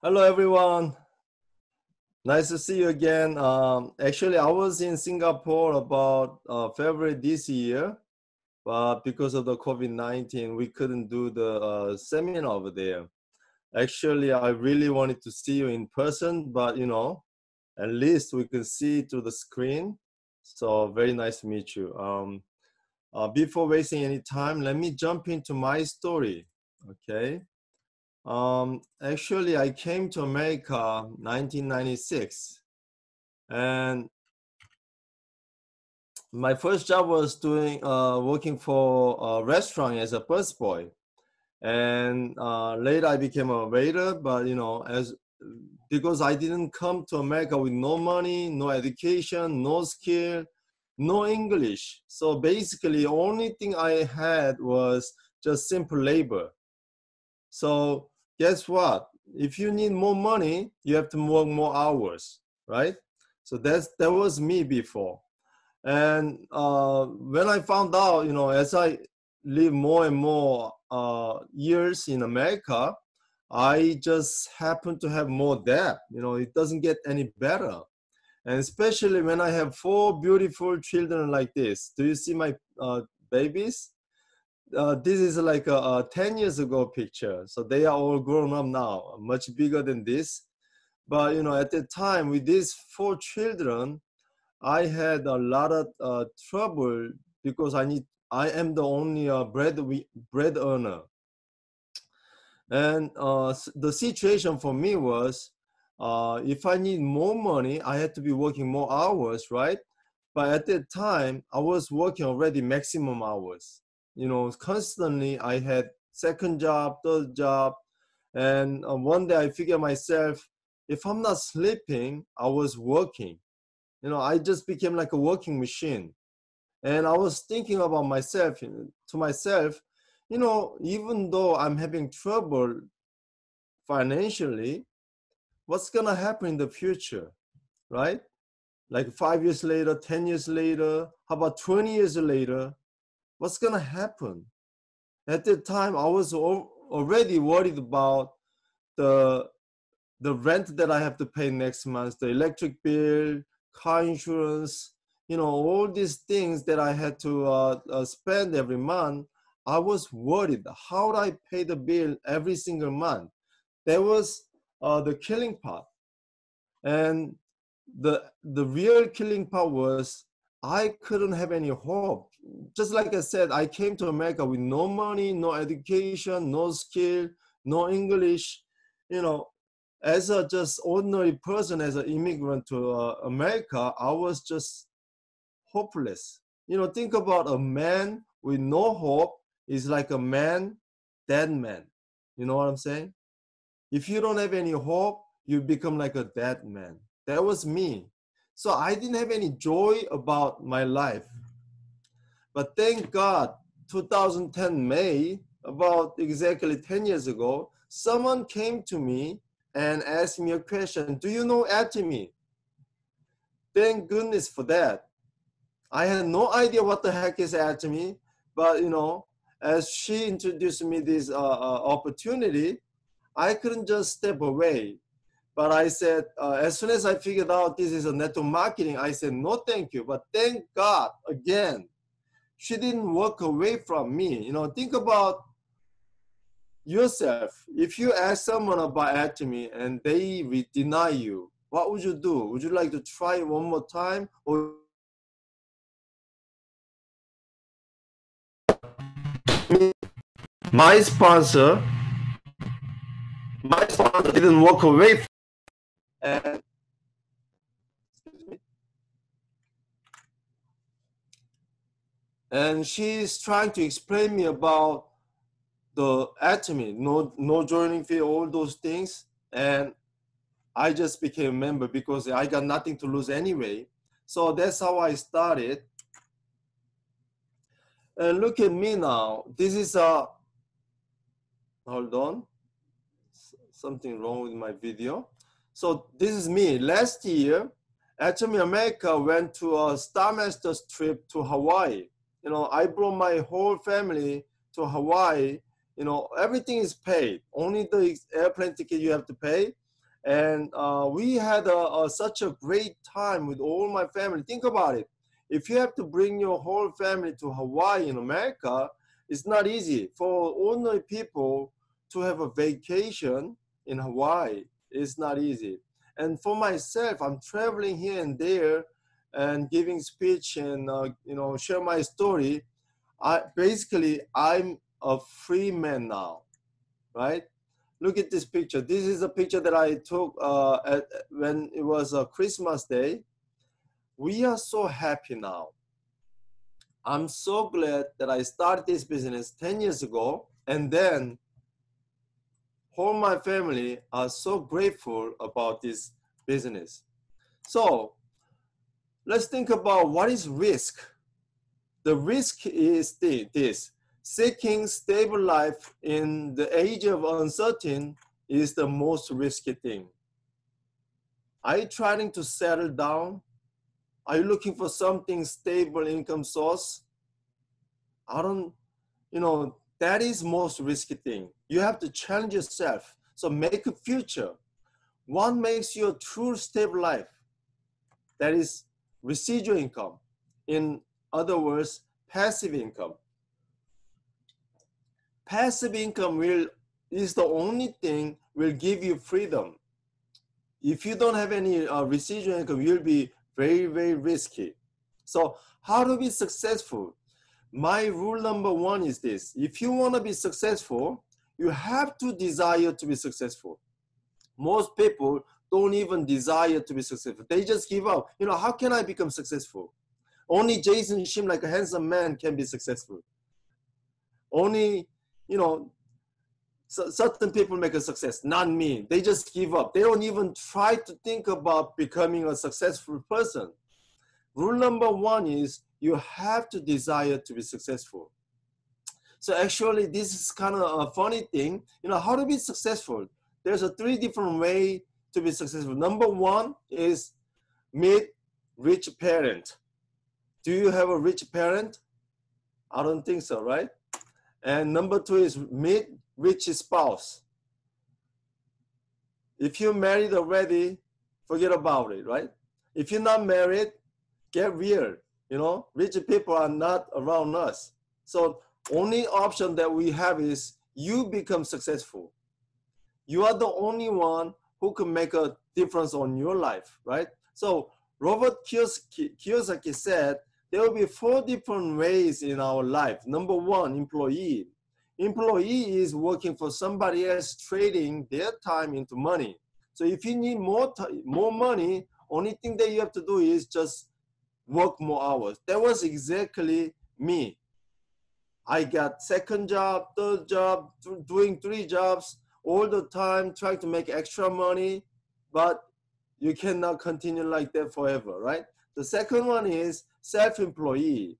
Hello, everyone. Nice to see you again. Um, actually, I was in Singapore about uh, February this year, but because of the COVID-19, we couldn't do the uh, seminar over there. Actually, I really wanted to see you in person, but you know, at least we can see through the screen. So very nice to meet you. Um, uh, before wasting any time, let me jump into my story. Okay. Um, actually, I came to America 1996, and my first job was doing uh, working for a restaurant as a busboy, and uh, later I became a waiter. But you know, as because I didn't come to America with no money, no education, no skill, no English. So basically, only thing I had was just simple labor. So guess what? If you need more money, you have to work more hours, right? So that's that was me before. And uh, when I found out, you know, as I live more and more uh, years in America, I just happen to have more debt. You know, it doesn't get any better. And especially when I have four beautiful children like this. Do you see my uh, babies? Uh, this is like a, a, 10 years ago picture. So they are all grown up now, much bigger than this. But you know, at the time with these four children, I had a lot of uh, trouble because I need, I am the only uh, bread bread earner. And uh, the situation for me was, uh, if I need more money, I had to be working more hours, right? But at that time, I was working already maximum hours you know, constantly I had second job, third job. And uh, one day I figured myself, if I'm not sleeping, I was working. You know, I just became like a working machine. And I was thinking about myself, to myself, you know, even though I'm having trouble financially, what's gonna happen in the future, right? Like five years later, 10 years later, how about 20 years later? What's going to happen? At that time, I was already worried about the the rent that I have to pay next month, the electric bill, car insurance, you know, all these things that I had to uh, uh, spend every month. I was worried. How would I pay the bill every single month? That was uh, the killing part. And the the real killing part was I couldn't have any hope. Just like I said, I came to America with no money, no education, no skill, no English. You know, as a just ordinary person, as an immigrant to uh, America, I was just hopeless. You know, think about a man with no hope is like a man, dead man. You know what I'm saying? If you don't have any hope, you become like a dead man. That was me. So I didn't have any joy about my life. But thank God, 2010 May, about exactly 10 years ago, someone came to me and asked me a question Do you know Atomy? Thank goodness for that. I had no idea what the heck is Atomy, but you know, as she introduced me this uh, uh, opportunity, I couldn't just step away. But I said, uh, as soon as I figured out this is a network marketing, I said, no, thank you. But thank God, again, she didn't walk away from me. You know, think about yourself. If you ask someone about Atomy and they deny you, what would you do? Would you like to try one more time? Or my sponsor, my sponsor didn't walk away and and she's trying to explain me about the atomy, no no joining fee, all those things, and I just became a member because I got nothing to lose anyway. So that's how I started. And look at me now. This is a hold on. Something wrong with my video. So this is me. Last year, Atomy America went to a Star Masters trip to Hawaii. You know, I brought my whole family to Hawaii. You know, everything is paid. Only the airplane ticket you have to pay. and uh, we had a, a, such a great time with all my family. Think about it. If you have to bring your whole family to Hawaii in America, it's not easy for ordinary people to have a vacation in Hawaii. It's not easy. And for myself, I'm traveling here and there and giving speech and uh, you know share my story. I basically I'm a free man now, right? Look at this picture. This is a picture that I took uh, at, when it was a Christmas day. We are so happy now. I'm so glad that I started this business 10 years ago and then all my family are so grateful about this business. So let's think about what is risk. The risk is this seeking stable life in the age of uncertain is the most risky thing. Are you trying to settle down? Are you looking for something stable income source? I don't, you know, that is most risky thing. You have to challenge yourself. So make a future. What makes you a true stable life? That is residual income. In other words, passive income passive income will is the only thing will give you freedom. If you don't have any uh, residual income, you'll be very, very risky. So how to be successful? My rule number one is this. If you want to be successful, you have to desire to be successful. Most people don't even desire to be successful. They just give up. You know, how can I become successful? Only Jason Shim, like a handsome man, can be successful. Only you know, so certain people make a success, not me. They just give up. They don't even try to think about becoming a successful person. Rule number one is you have to desire to be successful. So actually, this is kind of a funny thing. You know, how to be successful? There's a three different way to be successful. Number one is meet rich parent. Do you have a rich parent? I don't think so, right? And number two is meet rich spouse. If you're married already, forget about it, right? If you're not married, get real. You know, rich people are not around us. So only option that we have is you become successful. You are the only one who can make a difference on your life, right? So Robert Kiyosaki said, there will be four different ways in our life. Number one, employee. Employee is working for somebody else, trading their time into money. So if you need more t- more money, only thing that you have to do is just work more hours. That was exactly me. I got second job, third job, th- doing three jobs all the time, trying to make extra money, but you cannot continue like that forever, right? The second one is self-employee.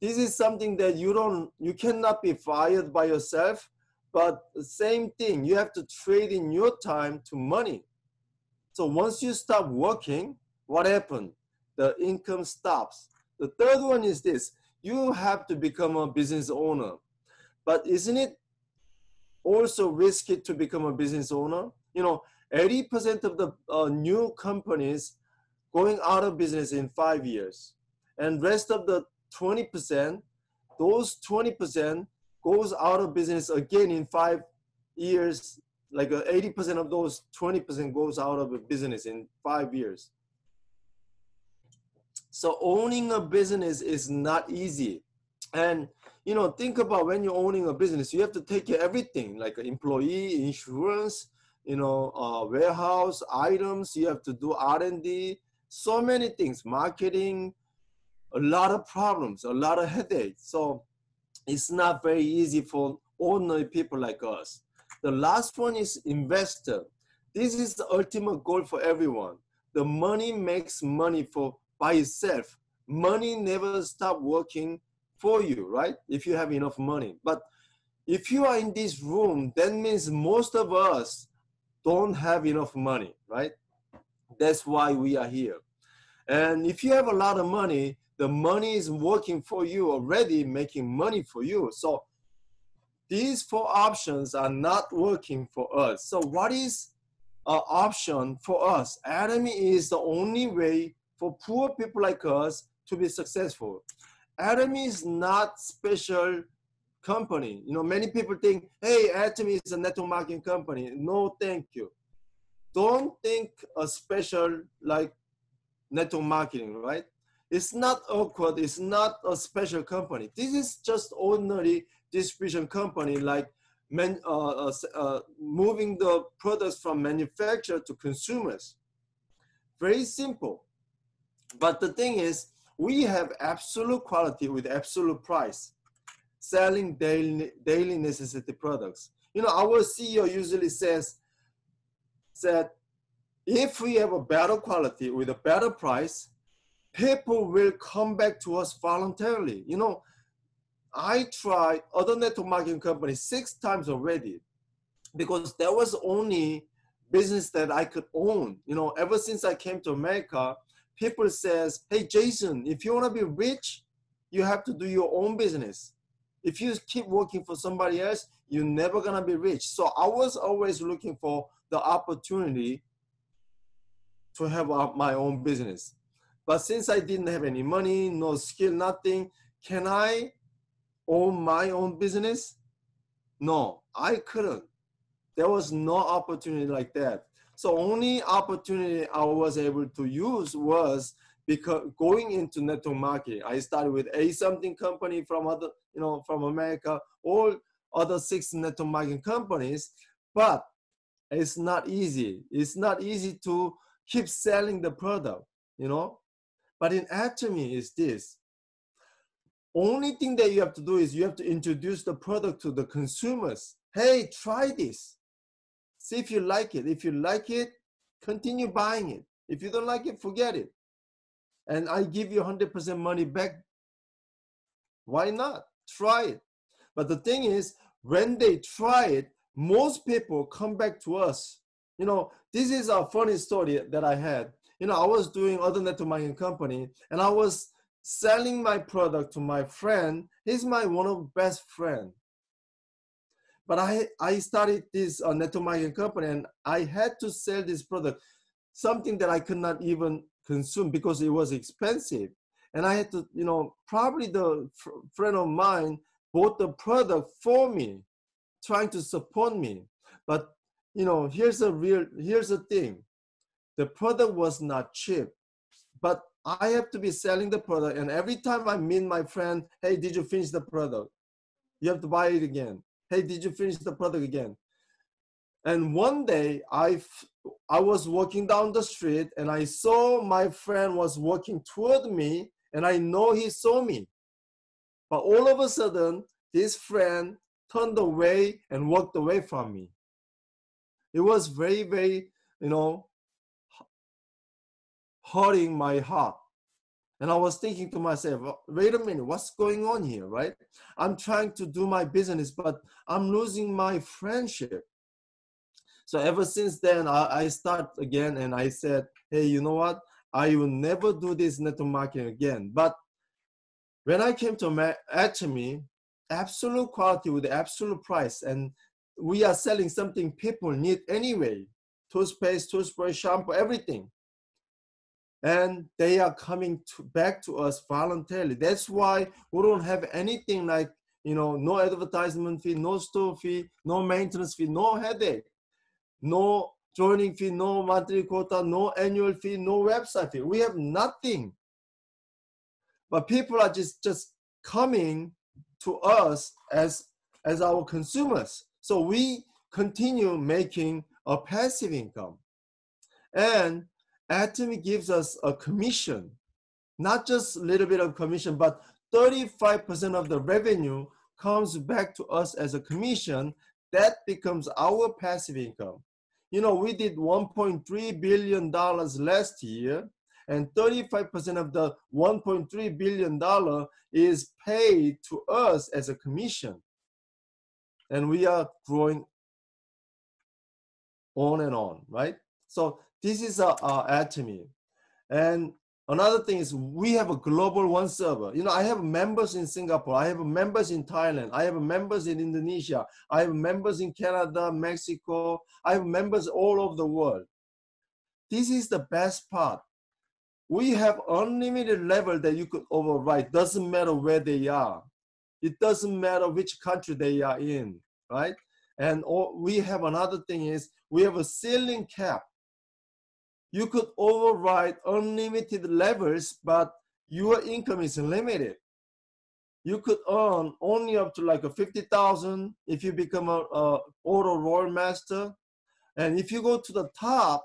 This is something that you don't, you cannot be fired by yourself, but the same thing, you have to trade in your time to money. So once you stop working, what happened? The income stops. The third one is this, you have to become a business owner. But isn't it also risk it to become a business owner? You know, 80% of the uh, new companies going out of business in five years and rest of the 20%, those 20% goes out of business again in five years. Like 80% uh, of those 20% goes out of business in five years. So owning a business is not easy. And you know, think about when you're owning a business, you have to take care of everything like employee insurance, you know, uh, warehouse items. You have to do R and D, so many things, marketing, a lot of problems, a lot of headaches. So it's not very easy for ordinary people like us. The last one is investor. This is the ultimate goal for everyone. The money makes money for by itself. Money never stop working for you, right? If you have enough money. But if you are in this room, that means most of us don't have enough money, right? That's why we are here. And if you have a lot of money, the money is working for you already, making money for you. So these four options are not working for us. So what is uh, option for us. Atomy is the only way for poor people like us to be successful. Atomy is not special company. You know, many people think, hey, Atomy is a network marketing company. No, thank you. Don't think a special like network marketing, right? It's not awkward. It's not a special company. This is just ordinary distribution company like man, uh, uh, uh, moving the products from manufacturer to consumers. Very simple. But the thing is, we have absolute quality with absolute price, selling daily, daily necessity products. You know, our CEO usually says that if we have a better quality with a better price, people will come back to us voluntarily. You know, I tried other network marketing companies six times already because there was only business that I could own. You know, ever since I came to America, people says, "Hey, Jason, if you want to be rich, you have to do your own business. If you keep working for somebody else, you're never gonna be rich." So I was always looking for the opportunity to have my own business. But since I didn't have any money, no skill, nothing, can I own my own business? No, I couldn't. There was no opportunity like that. So only opportunity I was able to use was because going into network marketing. I started with a something company from other, you know, from America, all other six network marketing companies, but it's not easy. It's not easy to keep selling the product, you know. But in Atomy is this. Only thing that you have to do is you have to introduce the product to the consumers. Hey, try this. See if you like it. If you like it, continue buying it. If you don't like it, forget it. And I give you 100% money back. Why not? Try it. But the thing is, when they try it, most people come back to us. You know, this is a funny story that I had. You know, I was doing other network marketing company and I was selling my product to my friend. He's my one of best friend. But I, I started this uh, network marketing company and I had to sell this product, something that I could not even consume because it was expensive. And I had to, you know, probably the fr- friend of mine bought the product for me, trying to support me. But, you know, here's a real, here's the thing. The product was not cheap, but I have to be selling the product. And every time I meet my friend, hey, did you finish the product? You have to buy it again. Hey, did you finish the product again? And one day I, I was walking down the street and I saw my friend was walking toward me and I know he saw me. But all of a sudden, this friend turned away and walked away from me. It was very, very, you know, hurting my heart. And I was thinking to myself, oh, wait a minute, what's going on here, right? I'm trying to do my business, but I'm losing my friendship. So ever since then, I, I start again and I said, hey, you know what? I will never do this network marketing again. But when I came to Atomy, absolute quality with absolute price, and we are selling something people need anyway toothpaste, toothbrush, shampoo, everything and they are coming to, back to us voluntarily. That's why we don't have anything like you know no advertisement fee, no store fee, no maintenance fee, no headache, no joining fee, no monthly quota, no annual fee, no website fee. We have nothing. But people are just just coming to us as as our consumers. So we continue making a passive income. And Atomy gives us a commission, not just a little bit of commission, but 35% of the revenue comes back to us as a commission. That becomes our passive income. You know, we did $1.3 billion last year, and 35% of the $1.3 billion is paid to us as a commission. And we are growing on and on, right? So this is our, a atomy. And Another thing is we have a global one server. You know, I have members in Singapore, I have members in Thailand, I have members in Indonesia, I have members in Canada, Mexico, I have members all over the world. This is the best part. We have unlimited level that you could override. Doesn't matter where they are. It doesn't matter which country they are in, right? And all, we have another thing is we have a ceiling cap you could override unlimited levels, but your income is limited. You could earn only up to like a 50,000 if you become a, a auto roll master. And if you go to the top,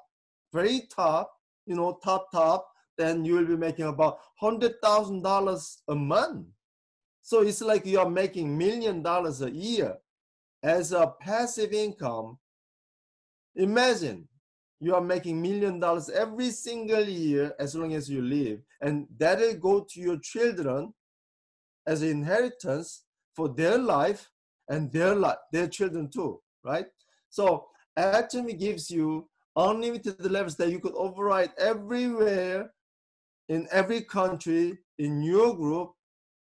very top, you know, top, top, then you will be making about $100,000 a month. So it's like you are making million dollars a year as a passive income. Imagine you are making million dollars every single year as long as you live and that'll go to your children as an inheritance for their life and their life their children too right? So atomy gives you unlimited levels that you could override everywhere in every country in your group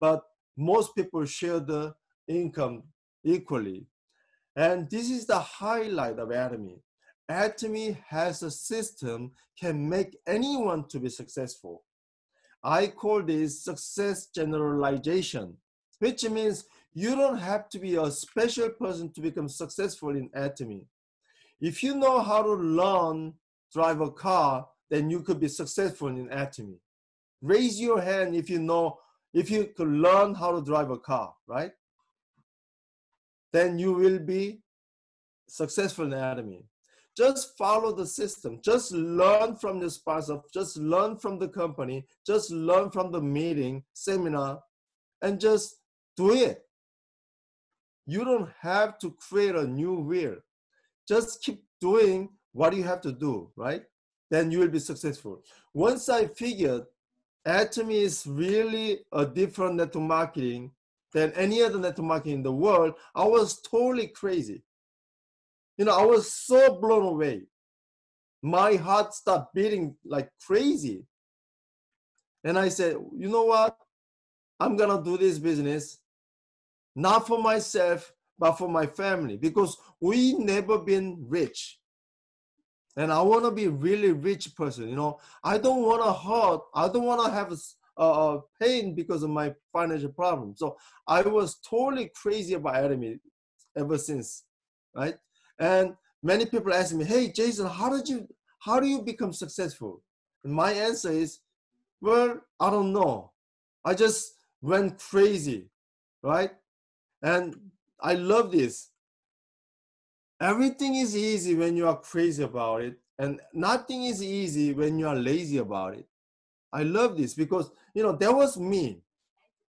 but most people share the income equally. And this is the highlight of atomy Atomy has a system can make anyone to be successful. I call this success generalization, which means you don't have to be a special person to become successful in Atomy. If you know how to learn drive a car, then you could be successful in Atomy. Raise your hand if you know, if you could learn how to drive a car, right? Then you will be successful in Atomy just follow the system. Just learn from the sponsor just learn from the company. Just learn from the meeting seminar and just do it. You don't have to create a new wheel. Just keep doing what you have to do right? Then you will be successful. Once i figured atomy is really a different network marketing than any other network marketing in the world i was totally crazy you know, I was so blown away. My heart started beating like crazy. And I said, you know what? I'm gonna do this business, not for myself, but for my family, because we never been rich. And I want to be really rich person. You know, I don't want to hurt. I don't want to have a, a, uh, uh, pain because of my financial problem. So I was totally crazy about Atomy ever since, right? And many people ask me, hey, Jason, how did you, how do you become successful? And my answer is, well, I don't know. I just went crazy, right? And I love this. Everything is easy when you are crazy about it, and nothing is easy when you are lazy about it. I love this because, you know, that was me.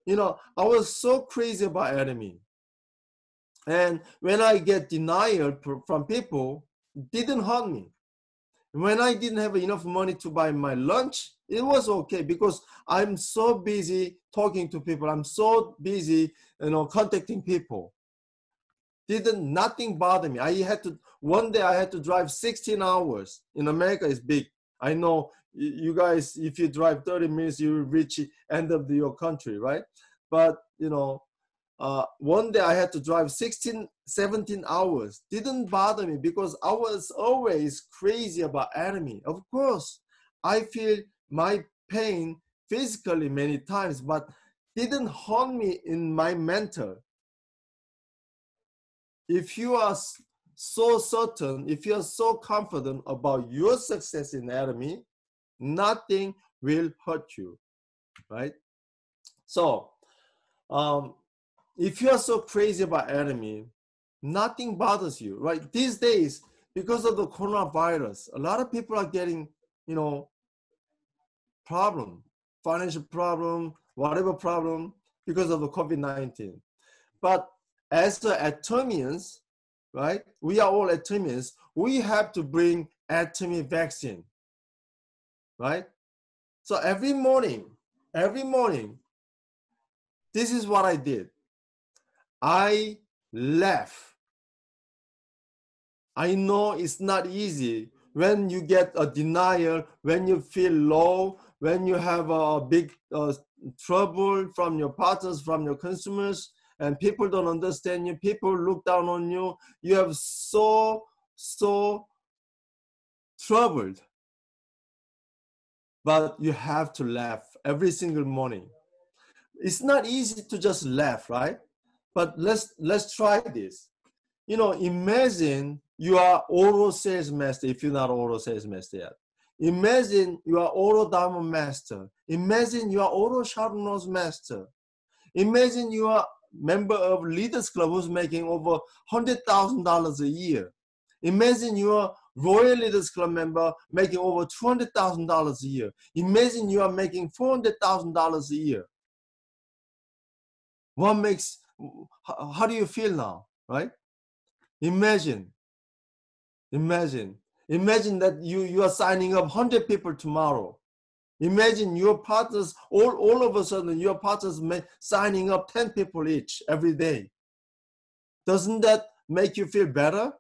You know, I was so crazy about Atomy. And when I get denial from people, didn't hurt me. When I didn't have enough money to buy my lunch, it was okay because I'm so busy talking to people. I'm so busy, you know, contacting people. Didn't nothing bother me. I had to one day I had to drive 16 hours. In America, it's big. I know you guys, if you drive 30 minutes, you reach end of your country, right? But you know, uh, one day I had to drive 16, 17 hours. Didn't bother me because I was always crazy about Atomy. Of course, I feel my pain physically many times, but didn't haunt me in my mental. If you are so certain, if you're so confident about your success in Atomy, nothing will hurt you, right? So, um, if you are so crazy about Atomy, nothing bothers you, right? These days, because of the coronavirus, a lot of people are getting, you know, problem, financial problem, whatever problem, because of the COVID-19. But as the Atomians, right, we are all Atomians, we have to bring Atomy vaccine, right? So every morning, every morning, this is what I did. I laugh. I know it's not easy when you get a denial, when you feel low, when you have a big uh, trouble from your partners, from your consumers, and people don't understand you, people look down on you, you have so, so troubled. But you have to laugh every single morning. It's not easy to just laugh, right? But let's let's try this. You know, imagine you are oral sales master if you're not oral sales master yet. Imagine you are oral diamond master. Imagine you are oral sharp master. Imagine you are member of Leaders Club who's making over $100,000 a year. Imagine you are Royal Leaders Club member making over $200,000 a year. Imagine you are making $400,000 a year. What makes, how do you feel now, right? Imagine, imagine, imagine that you, you are signing up 100 people tomorrow. Imagine your partners, all, all of a sudden, your partners may, signing up 10 people each every day. Doesn't that make you feel better?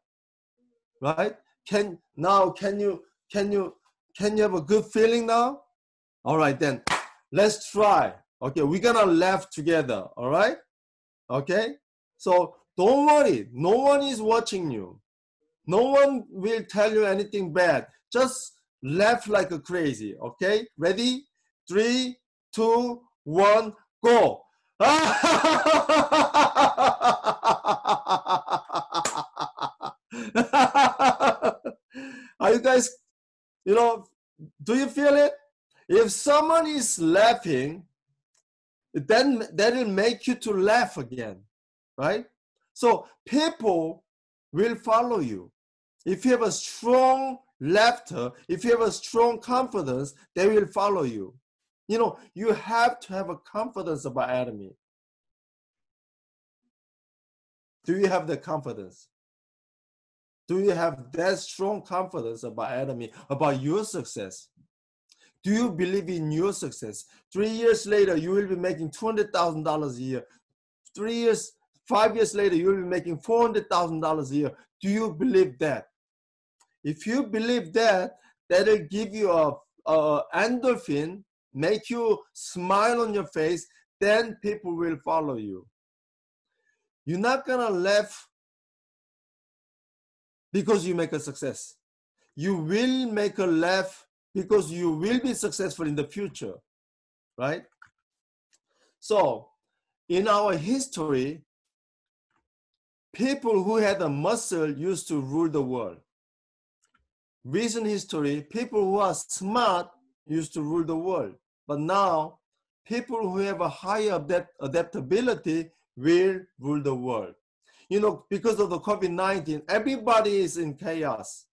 Right? Can now can you can you can you have a good feeling now? All right then. Let's try. Okay, we're gonna laugh together. All right? Okay? So don't worry, no one is watching you. No one will tell you anything bad. Just laugh like a crazy. Okay? Ready? Three, two, one, go. Are you guys, you know, do you feel it? If someone is laughing, then that will make you to laugh again, right? So people will follow you. If you have a strong laughter, if you have a strong confidence, they will follow you. You know, you have to have a confidence about Atomy. Do you have the confidence? Do you have that strong confidence about Atomy, about your success? Do you believe in your success? Three years later, you will be making $200,000 a year. Three years, five years later, you will be making $400,000 a year. Do you believe that? If you believe that, that'll give you a, a endorphin, make you smile on your face, then people will follow you. You're not gonna laugh because you make a success. You will make a laugh because you will be successful in the future, right? So, in our history, people who had a muscle used to rule the world. Recent history, people who are smart used to rule the world. But now, people who have a higher adapt adaptability will rule the world. You know, because of the COVID-19, everybody is in chaos.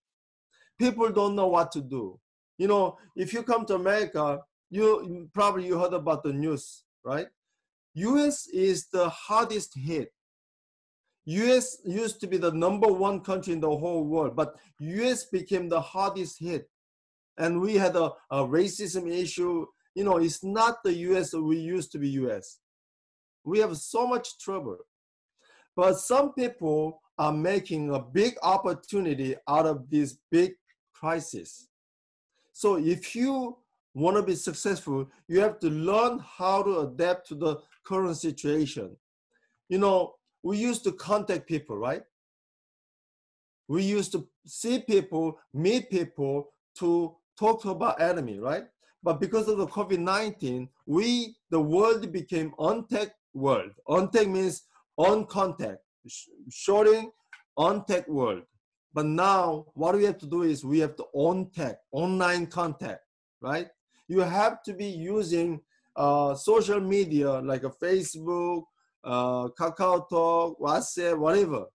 People don't know what to do. You know, if you come to America, you probably you heard about the news, right? US is the hardest hit. US used to be the number one country in the whole world, but US became the hardest hit. And we had a, a racism issue. You know, it's not the US we used to be US. We have so much trouble. But some people are making a big opportunity out of this big crisis. So if you want to be successful, you have to learn how to adapt to the current situation. You know, we used to contact people, right? We used to see people, meet people to talk about Atomy, right? But because of the COVID-19, we, the world became on-tech world. On-tech means on contact, shorting on tech world. But now what we have to do is we have to on tech, online contact, right? You have to be using uh, social media like a Facebook, uh, Kakao Talk, WhatsApp, whatever,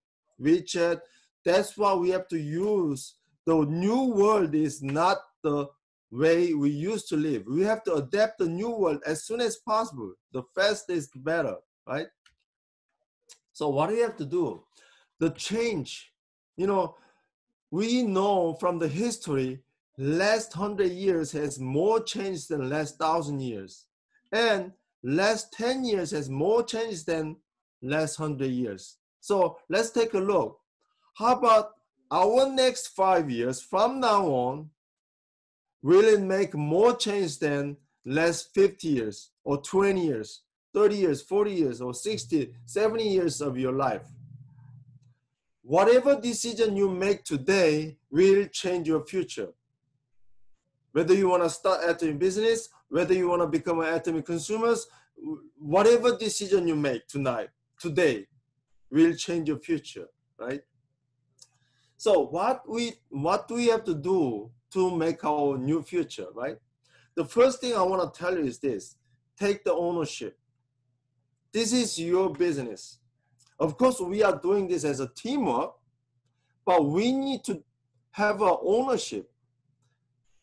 WeChat. That's why we have to use. The new world is not the way we used to live. We have to adapt the new world as soon as possible. The faster is better, right? So what do you have to do? The change, you know, we know from the history, last hundred years has more change than last thousand years. And last 10 years has more change than last hundred years. So let's take a look. How about our next five years from now on, will it make more change than last 50 years or 20 years, 30 years, 40 years, or 60, 70 years of your life? Whatever decision you make today will change your future. Whether you want to start Atomy business, whether you want to become an Atomy consumers, whatever decision you make tonight, today, will change your future, right? So what we what do we have to do to make our new future, right? The first thing I want to tell you is this: take the ownership. This is your business. Of course, we are doing this as a teamwork, but we need to have our ownership.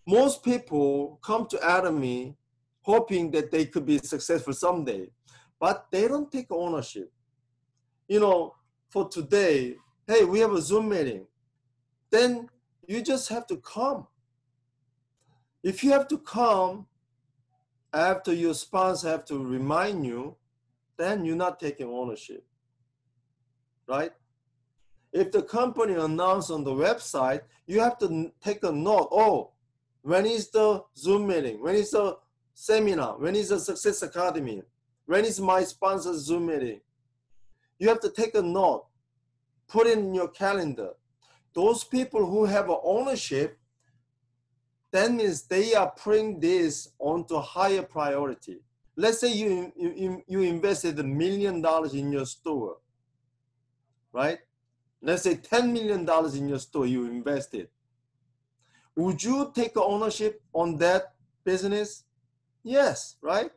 Most people come to Atomy hoping that they could be successful someday, but they don't take ownership. You know, for today, hey, we have a Zoom meeting. Then you just have to come. If you have to come after your spouse have to remind you, then you're not taking ownership, right? If the company announced on the website, you have to take a note. Oh, when is the Zoom meeting? When is the seminar? When is the Success Academy? When is my sponsor Zoom meeting? You have to take a note, put it in your calendar. Those people who have ownership, that means they are putting this onto higher priority. Let's say you, you, you invested a million dollars in your store, right? Let's say $10 million in your store you invested. Would you take ownership on that business? Yes, right?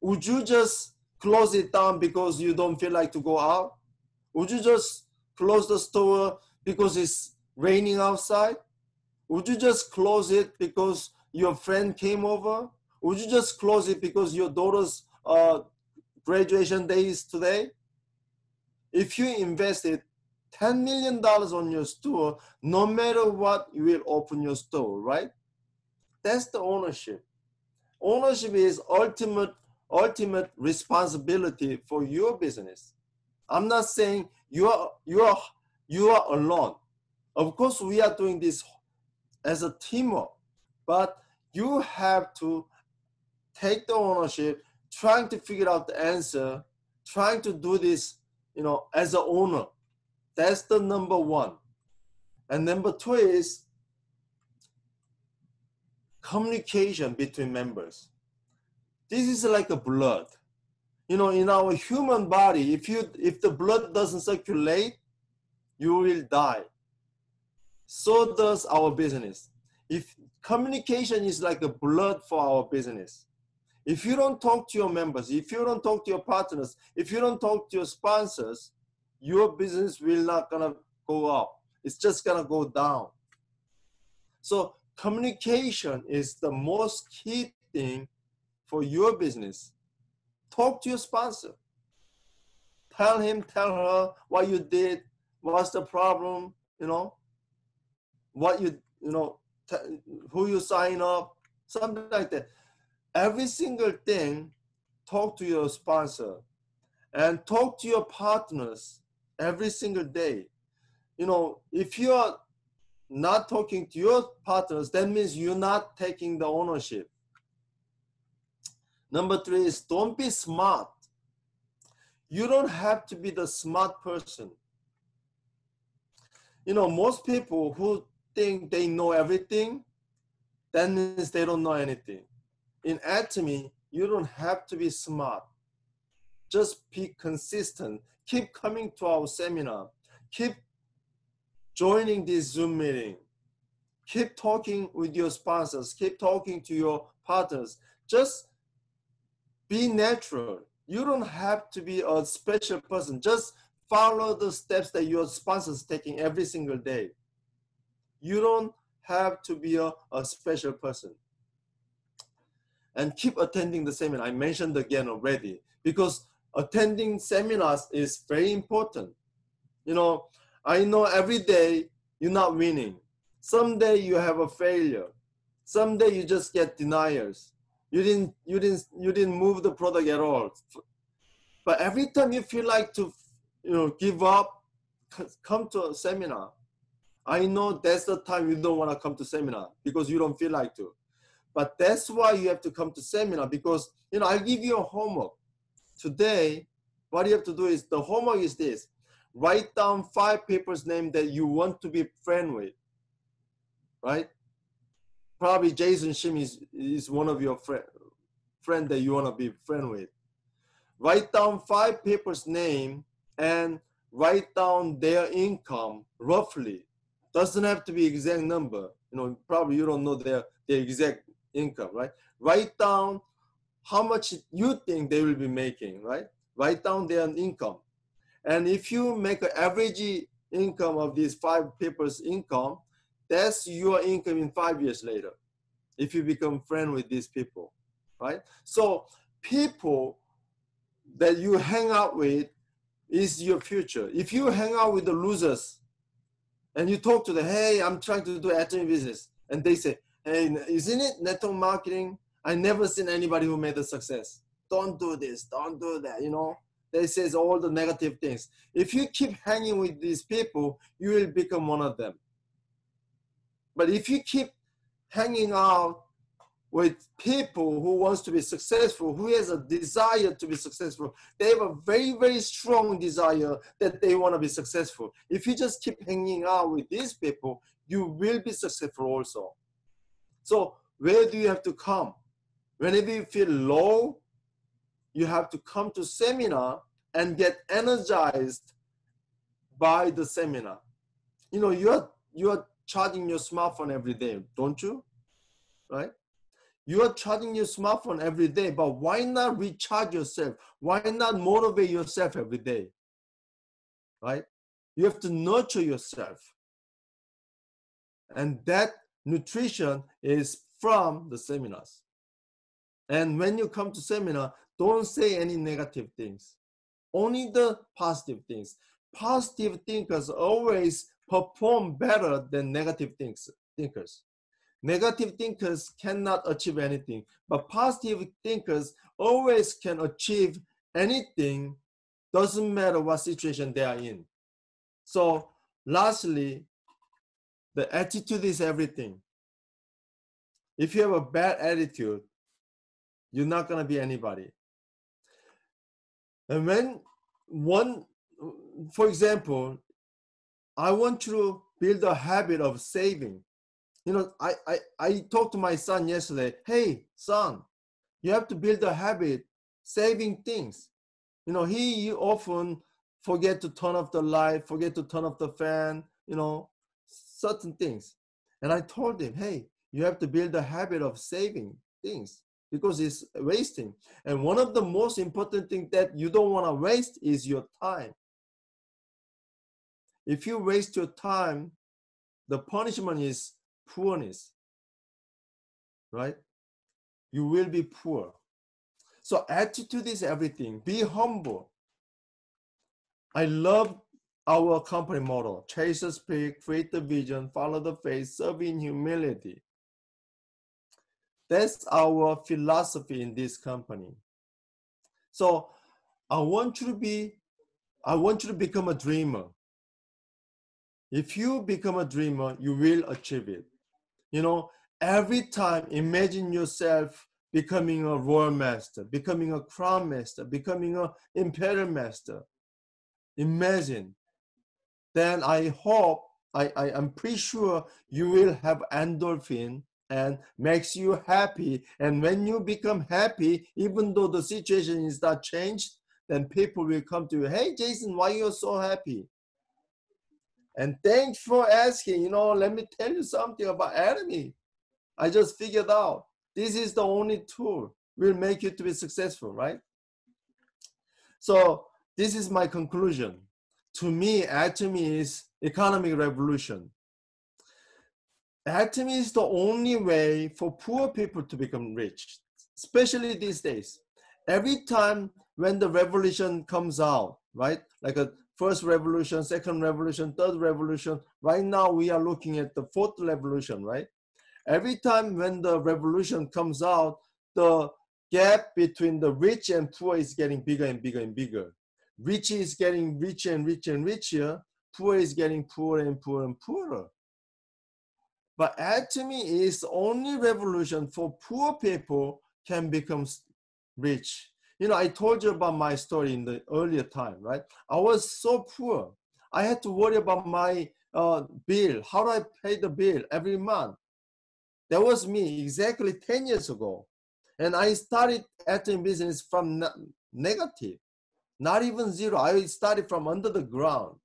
Would you just close it down because you don't feel like to go out? Would you just close the store because it's raining outside? Would you just close it because your friend came over? Would you just close it because your daughter's uh, graduation day is today? If you invested $10 million on your store, no matter what, you will open your store, right? That's the ownership. Ownership is ultimate, ultimate responsibility for your business. I'm not saying you are, you are, you are alone. Of course, we are doing this as a teamwork, but you have to take the ownership, trying to figure out the answer, trying to do this, you know, as an owner that's the number one. And number two is communication between members. This is like a blood. You know, in our human body, if you if the blood doesn't circulate, you will die. So does our business. If communication is like a blood for our business. If you don't talk to your members, if you don't talk to your partners, if you don't talk to your sponsors, your business will not gonna go up. It's just gonna go down. So communication is the most key thing for your business. Talk to your sponsor. Tell him, tell her what you did, what's the problem, you know, what you, you know, who you sign up, something like that. Every single thing, talk to your sponsor and talk to your partners every single day. You know, if you are not talking to your partners, that means you're not taking the ownership. Number three is don't be smart. You don't have to be the smart person. You know, most people who think they know everything, that means they don't know anything. In Atomy, you don't have to be smart. Just be consistent keep coming to our seminar, keep joining this Zoom meeting, keep talking with your sponsors, keep talking to your partners. Just be natural. You don't have to be a special person. Just follow the steps that your sponsors taking every single day. You don't have to be a, a special person. And keep attending the seminar. I mentioned again already because attending seminars is very important. You know, I know every day you're not winning. Someday you have a failure. Someday you just get deniers. You didn't, you didn't, you didn't move the product at all. But every time you feel like to, you know, give up, come to a seminar. I know that's the time you don't want to come to seminar because you don't feel like to. But that's why you have to come to seminar because you know I give you a homework. Today, what you have to do is the homework is this. Write down five people's name that you want to be friend with. Right? Probably Jason Shim is, is one of your friend friend that you want to be friend with. Write down five people's name and write down their income roughly. Doesn't have to be exact number. You know, probably you don't know their, their exact income, right? Write down how much you think they will be making, right? Write down their income. And if you make an average income of these five people's income, that's your income in five years later. If you become friend with these people, right? So people that you hang out with is your future. If you hang out with the losers and you talk to them, hey, I'm trying to do Atomy business, and they say, hey, isn't it network marketing? I never seen anybody who made a success. Don't do this, don't do that, you know. They says all the negative things. If you keep hanging with these people, you will become one of them. But if you keep hanging out with people who wants to be successful, who has a desire to be successful. They have a very, very strong desire that they want to be successful. If you just keep hanging out with these people, you will be successful also. So where do you have to come? Whenever you feel low, you have to come to seminar and get energized by the seminar. You know, you're you're charging your smartphone every day, don't you? Right? You are charging your smartphone every day, but why not recharge yourself? Why not motivate yourself every day? Right? You have to nurture yourself. And that nutrition is from the seminars. And when you come to seminar, don't say any negative things. Only the positive things. Positive thinkers always perform better than negative thinkers. Negative thinkers cannot achieve anything, but positive thinkers always can achieve anything, doesn't matter what situation they are in. So, lastly, the attitude is everything. If you have a bad attitude, you're not going to be anybody. And when one, for example, I want to build a habit of saving you know, I, I, I talked to my son yesterday, hey, son, you have to build a habit saving things. You know, he often forget to turn off the light, forget to turn off the fan, you know, certain things. And I told him, hey, you have to build a habit of saving things because it's wasting. And one of the most important things that you don't want to waste is your time. If you waste your time, the punishment is poorness, right? You will be poor. So attitude is everything. Be humble. I love our company model. Chase the spirit, create the vision, follow the faith, serve in humility. That's our philosophy in this company. So I want you to be, I want you to become a dreamer. If you become a dreamer, you will achieve it. You know, every time imagine yourself becoming a royal master, becoming a crown master, becoming an imperial master. Imagine. Then I hope, I, I, I'm pretty sure you will have endorphin and makes you happy. And when you become happy, even though the situation is not changed, then people will come to you, hey Jason, why you're so happy? And thanks for asking. You know, let me tell you something about Atomy. I just figured out this is the only tool will make you to be successful, right? So this is my conclusion. To me, Atomy is economic revolution. Atomy is the only way for poor people to become rich, especially these days. Every time when the revolution comes out, right? Like a first revolution, second revolution, third revolution. Right now, we are looking at the fourth revolution, right? Every time when the revolution comes out, the gap between the rich and poor is getting bigger and bigger and bigger. Rich is getting richer and richer and richer. poor is getting poorer and poorer and poorer. But atomy is the only revolution for poor people can become rich. You know, I told you about my story in the earlier time, right? I was so poor. I had to worry about my uh, bill. How do I pay the bill every month? That was me exactly 10 years ago. And I started atomy business from negative, not even zero. I started from under the ground.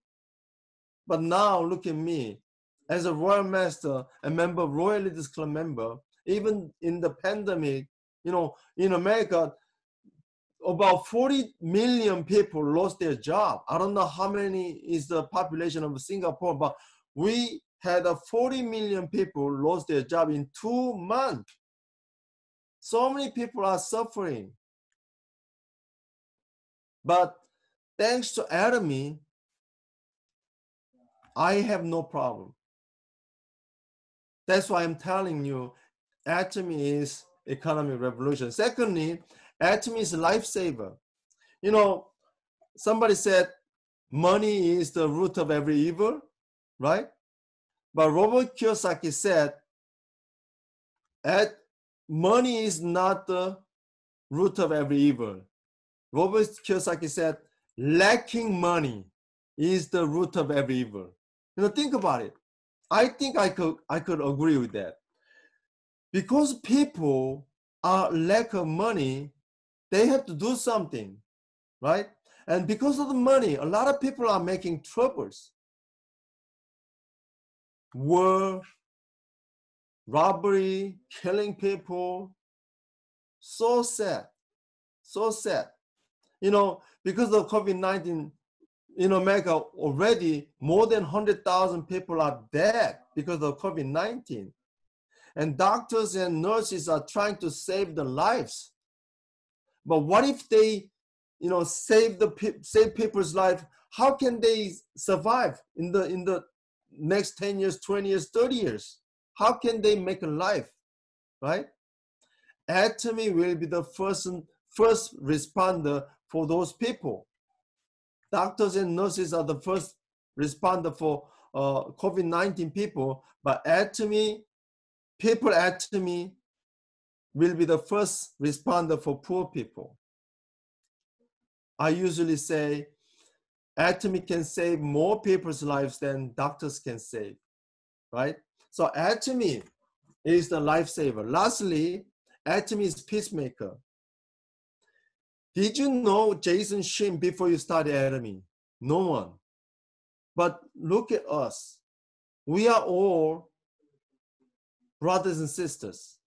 But now look at me as a royal master, a member of Royal Leaders Club member, even in the pandemic, you know, in America, about 40 million people lost their job. I don't know how many is the population of Singapore, but we had 40 million people lost their job in two months. So many people are suffering. But thanks to Atomy, I have no problem. That's why I'm telling you, Atomy is economic revolution. Secondly, Atomy is a lifesaver. You know, somebody said money is the root of every evil, right? But Robert Kiyosaki said, at money is not the root of every evil. Robert Kiyosaki said, lacking money is the root of every evil. You know, think about it. I think I could I could agree with that. Because people are lack of money, they have to do something, right? And because of the money, a lot of people are making troubles war, robbery, killing people. So sad. So sad. You know, because of COVID 19 in America, already more than 100,000 people are dead because of COVID 19. And doctors and nurses are trying to save the lives. But what if they, you know, save the save people's life? How can they survive in the in the next 10 years, 20 years, 30 years? How can they make a life, right? Atomy will be the first, first responder for those people. Doctors and nurses are the first responder for uh, COVID-19 people, but Atomy, people Atomy will be the first responder for poor people. I usually say Atomy can save more people's lives than doctors can save, right? So Atomy is the lifesaver. Lastly, Atomy is peacemaker. Did you know Jason Shim before you started Atomy? No one. But look at us. We are all brothers and sisters.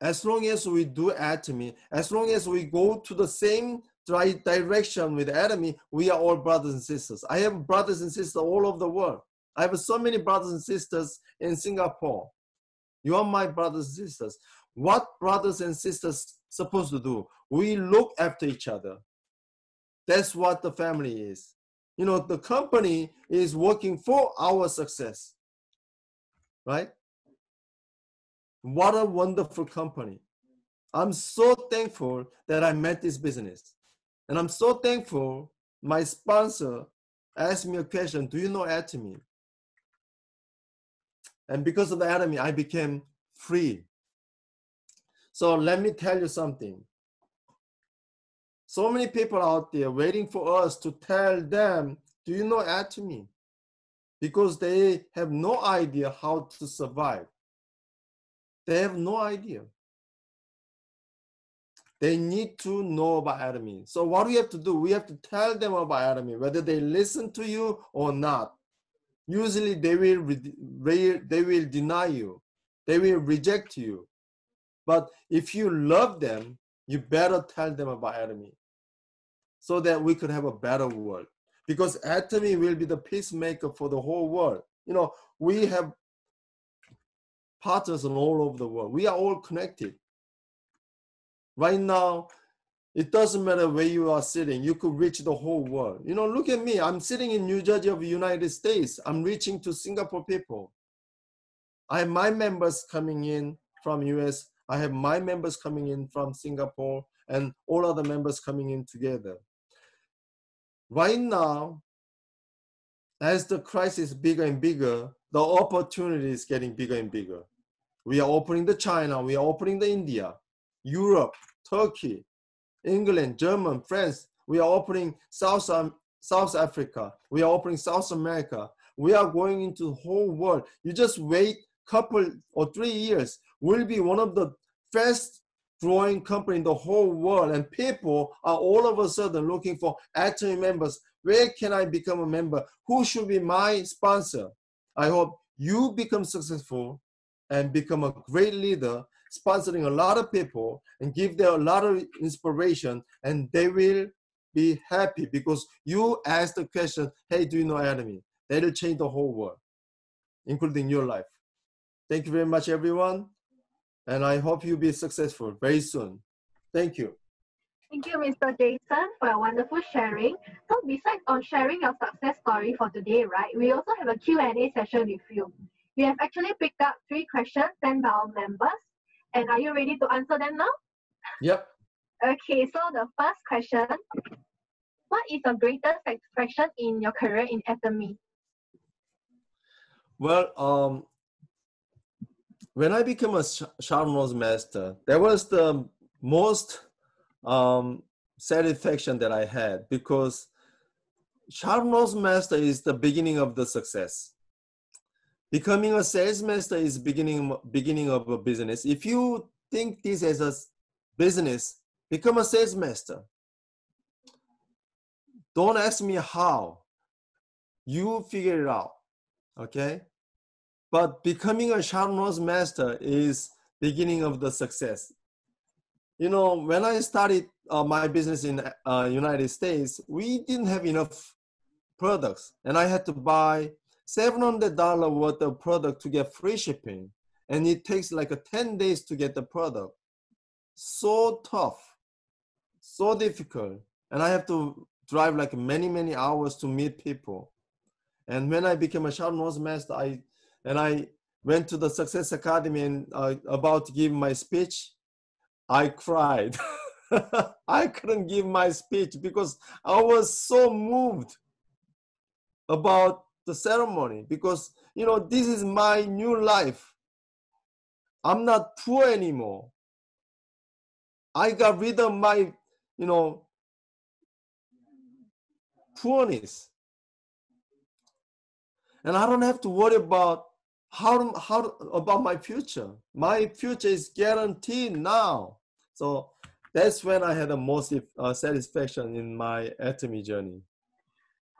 As long as we do Atomy, as long as we go to the same direction with Atomy, we are all brothers and sisters. I have brothers and sisters all over the world. I have so many brothers and sisters in Singapore. You are my brothers and sisters. What brothers and sisters supposed to do? We look after each other. That's what the family is. You know, the company is working for our success. Right? What a wonderful company. I'm so thankful that I met this business. And I'm so thankful my sponsor asked me a question, do you know Atomy? And because of the Atomy, I became free. So let me tell you something. So many people out there waiting for us to tell them, do you know Atomy? Because they have no idea how to survive. They have no idea they need to know about Atomy. So what do we have to do, we have to tell them about Atomy, whether they listen to you or not. Usually they will, they will deny you. They will reject you. But if you love them, you better tell them about Atomy so that we could have a better world. Because Atomy will be the peacemaker for the whole world. You know, we have partners all over the world. We are all connected. Right now, it doesn't matter where you are sitting. You could reach the whole world. You know, look at me. I'm sitting in New Jersey of the United States. I'm reaching to Singapore people. I have my members coming in from US. I have my members coming in from Singapore and all other members coming in together. Right now, as the crisis is bigger and bigger, the opportunity is getting bigger and bigger. We are opening the China, we are opening the India, Europe, Turkey, England, German, France. We are opening South, um, South Africa. We are opening South America. We are going into the whole world. You just wait couple or three years. We'll be one of the fast growing company in the whole world and people are all of a sudden looking for Atomy members. Where can I become a member? Who should be my sponsor? I hope you become successful and become a great leader, sponsoring a lot of people and give them a lot of inspiration, and they will be happy because you ask the question, hey, do you know Atomy? That'll change the whole world, including your life. Thank you very much, everyone. And I hope you'll be successful very soon. Thank you. Thank you, Mr. Jason, for your wonderful sharing. So besides on sharing your success story for today, right, we also have a Q&A session with you. We have actually picked up three questions sent by our members. And are you ready to answer them now? Yep. Okay, so the first question, what is your greatest satisfaction in your career in Atomy? Well, um, when I became a Sharp master, that was the most um, satisfaction that I had because Sharp master is the beginning of the success. Becoming a sales master is beginning beginning of a business. If you think this as a business, become a sales master. Don't ask me how. You figure it out. Okay? But becoming a Sharon Rose master is beginning of the success. You know, when I started uh, my business in uh, United States, we didn't have enough products, and I had to buy seven hundred dollar worth of product to get free shipping, and it takes like a ten days to get the product. So tough, so difficult, and I have to drive like many many hours to meet people. And when I became a Sharon Rose master, I and I went to the Success Academy and uh, about to give my speech, I cried. I couldn't give my speech because I was so moved about the ceremony because you know this is my new life. I'm not poor anymore. I got rid of my, you know, poorness. And I don't have to worry about how, how about my future? My future is guaranteed now. So that's when I had the most uh, satisfaction in my atomy journey.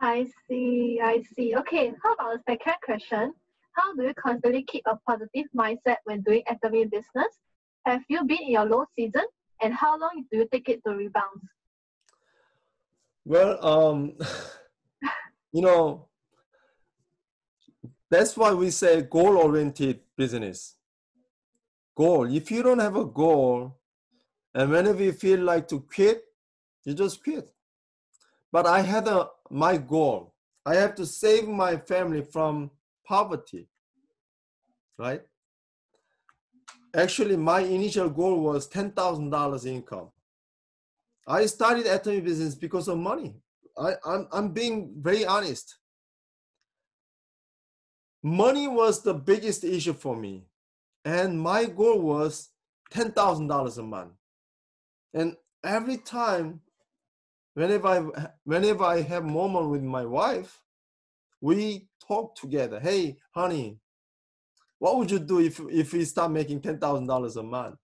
I see, I see. Okay, how about the second question? How do you constantly keep a positive mindset when doing atomy business? Have you been in your low season? And how long do you take it to rebound? Well, um, you know, that's why we say goal oriented business. Goal. If you don't have a goal, and whenever you feel like to quit, you just quit. But I had a my goal. I have to save my family from poverty. Right? Actually, my initial goal was $10,000 income. I started atomy business because of money. I, I'm, I'm being very honest money was the biggest issue for me. And my goal was $10,000 a month. And every time, whenever I, whenever I have moment with my wife, we talk together. Hey, honey, what would you do if, if we start making $10,000 a month?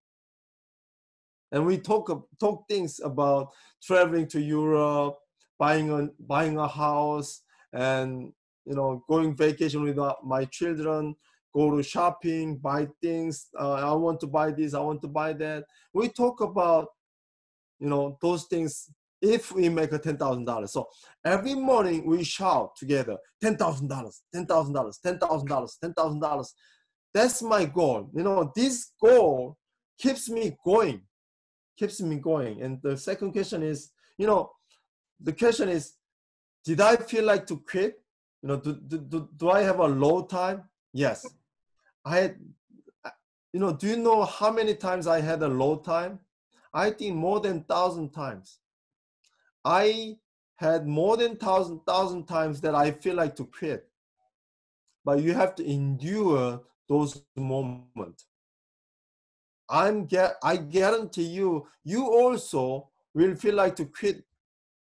And we talk, talk things about traveling to Europe, buying a, buying a house, and you know, going vacation with my children, go to shopping, buy things. Uh, I want to buy this, I want to buy that. We talk about, you know, those things if we make a $10,000. So every morning we shout together, $10,000, $10,000, $10,000, $10,000. That's my goal. You know, this goal keeps me going, keeps me going. And the second question is, you know, the question is, did I feel like to quit? You know do, do, do do i have a low time yes i you know do you know how many times i had a low time i think more than thousand times i had more than thousand thousand times that I feel like to quit. But you have to endure those moments. I'm get I guarantee you, you also will feel like to quit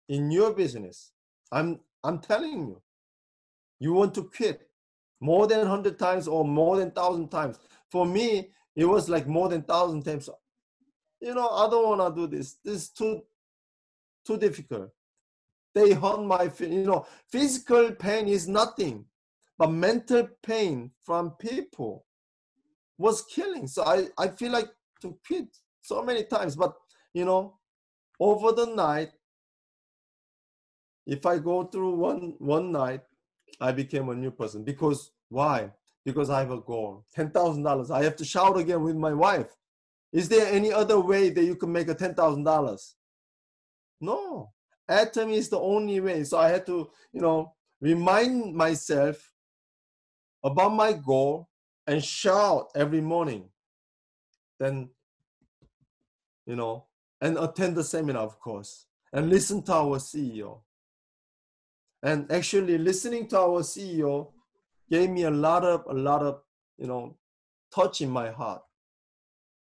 in your business. I'm I'm telling you. You want to quit more than hundred times or more than thousand times. For me, it was like more than thousand times. You know, I don't want to do this. This is too too difficult. They hurt my, you know, physical pain is nothing, but mental pain from people was killing. So I, I feel like to quit so many times, but you know, over the night, if I go through one one night, I became a new person. Because why? Because I have a goal. Ten thousand dollars. I have to shout again with my wife. Is there any other way that you can make a ten thousand dollars? No. Atomy is the only way. So I had to, you know, remind myself about my goal and shout every morning. Then, you know, and attend the seminar, of course, and listen to our CEO. And actually, listening to our CEO gave me a lot of, a lot of, you know, touch in my heart.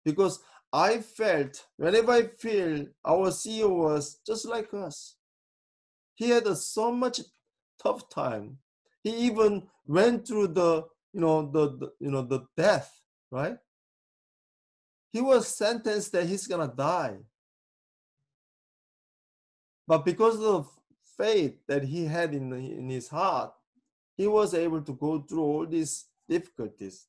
Because I felt, whenever I feel our CEO was just like us, he had a, so much tough time. He even went through the, you know, the, the you know, the death, right? He was sentenced that he's gonna die. But because of faith that he had in, in his heart, he was able to go through all these difficulties.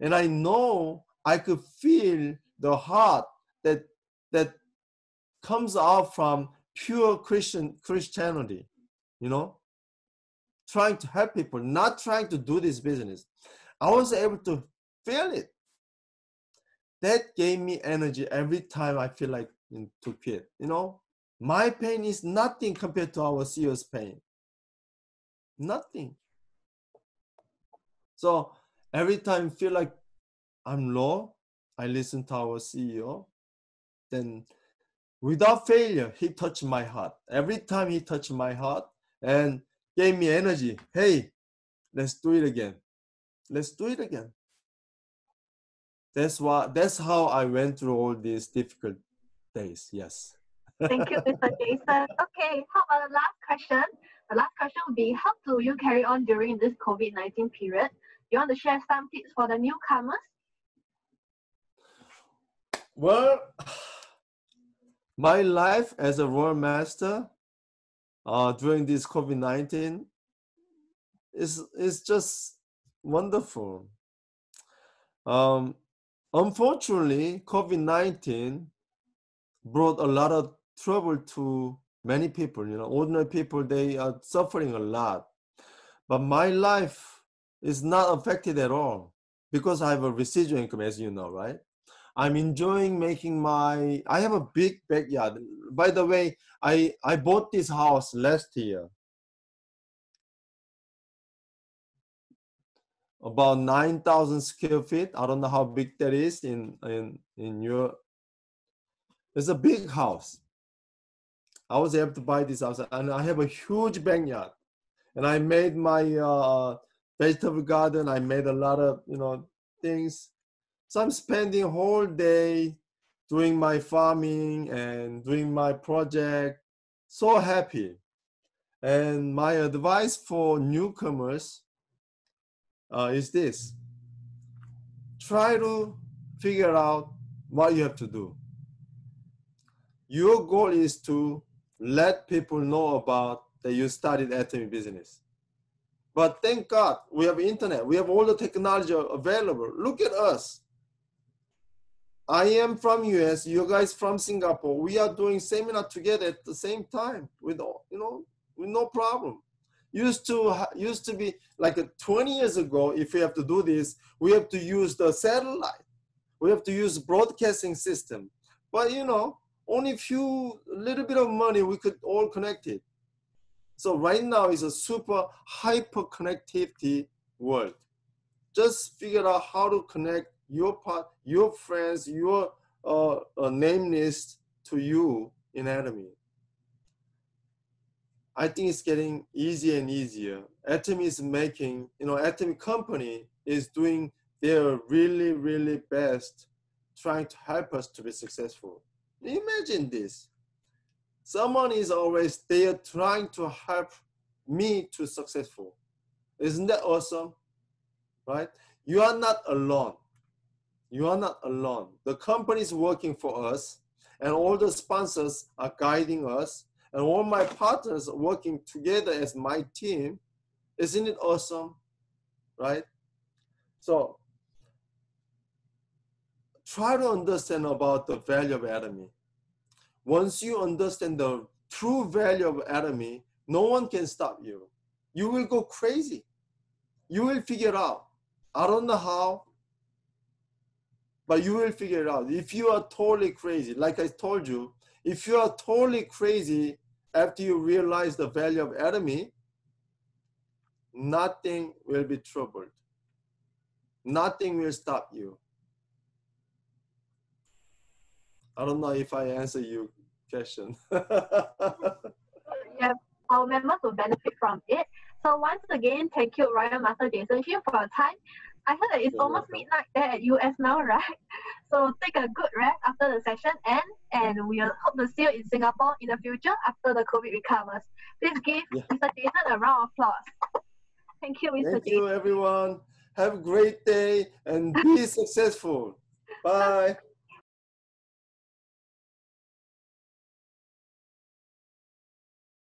And I know I could feel the heart that that comes out from pure Christian Christianity, you know, trying to help people, not trying to do this business. I was able to feel it. That gave me energy every time I feel like to quit. You know, my pain is nothing compared to our CEO's pain. Nothing. So every time I feel like I'm low, I listen to our CEO, then without failure, he touched my heart. Every time he touched my heart and gave me energy. Hey, let's do it again. Let's do it again. That's what that's how I went through all these difficult days. Yes. Thank you, Mr. Jason. Okay, how about the last question? The last question would be how do you carry on during this COVID-19 period? You want to share some tips for the newcomers? Well, my life as a Royal Master uh, during this COVID 19 is, is just wonderful. Um, unfortunately, COVID 19 brought a lot of trouble to many people. You know, ordinary people, they are suffering a lot. But my life is not affected at all because I have a residual income, as you know, right? I'm enjoying making my. I have a big backyard. By the way, I I bought this house last year. About nine thousand square feet. I don't know how big that is in in in your. It's a big house. I was able to buy this house, and I have a huge backyard, and I made my uh, vegetable garden. I made a lot of you know things so I'm spending whole day doing my farming and doing my project. So happy. And my advice for newcomers uh, is this try to figure out what you have to do. Your goal is to let people know about that you started atomy business. But thank God we have internet, we have all the technology available. Look at us. I am from US, you guys from Singapore. We are doing seminar together at the same time with all, you know with no problem. Used to used to be like uh, 20 years ago. If we have to do this, we have to use the satellite. We have to use broadcasting system. But you know, only few little bit of money we could all connect it. So right now is a super hyper connectivity world. Just figure out how to connect your part, your friends, your uh, uh, name list to you in Atomy. I think it's getting easier and easier. Atomy is making, you know, Atomy company is doing their really, really best trying to help us to be successful. Imagine this. Someone is always there trying to help me to successful. Isn't that awesome? Right? You are not alone. You are not alone. The company is working for us, and all the sponsors are guiding us, and all my partners are working together as my team. Isn't it awesome? Right? So try to understand about the value of Atomy. Once you understand the true value of Atomy, no one can stop you. You will go crazy. You will figure out. I don't know how, but you will figure it out. If you are totally crazy, like I told you, if you are totally crazy after you realize the value of Atomy, nothing will be troubled. Nothing will stop you. I don't know if I answer your question. yeah, our members will benefit from it. So once again, thank you, Royal Master Jason Shim, for your time. I heard that it's You're almost welcome. midnight there at US now, right? So take a good rest after the session and and we will hope to see you in Singapore in the future after the COVID recovers. Please give yeah. Mr. Jason a round of applause. Thank you, Mr. Thank Jason. you, everyone. Have a great day and be successful. Bye.